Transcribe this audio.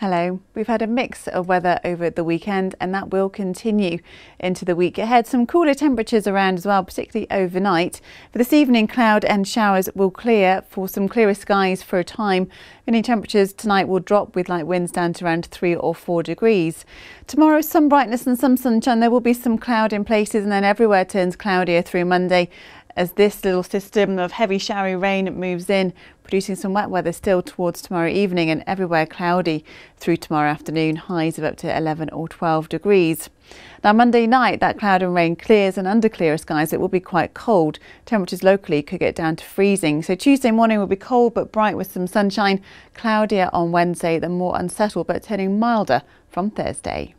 Hello. We've had a mix of weather over the weekend and that will continue into the week ahead. Some cooler temperatures around as well, particularly overnight. For this evening, cloud and showers will clear for some clearer skies for a time. Any temperatures tonight will drop with light winds down to around 3 or 4 degrees. Tomorrow, some brightness and some sunshine. There will be some cloud in places and then everywhere turns cloudier through Monday as this little system of heavy showery rain moves in, producing some wet weather still towards tomorrow evening and everywhere cloudy through tomorrow afternoon, highs of up to 11 or 12 degrees. Now Monday night that cloud and rain clears and under clearer skies it will be quite cold. Temperatures locally could get down to freezing. So Tuesday morning will be cold but bright with some sunshine, cloudier on Wednesday, then more unsettled but turning milder from Thursday.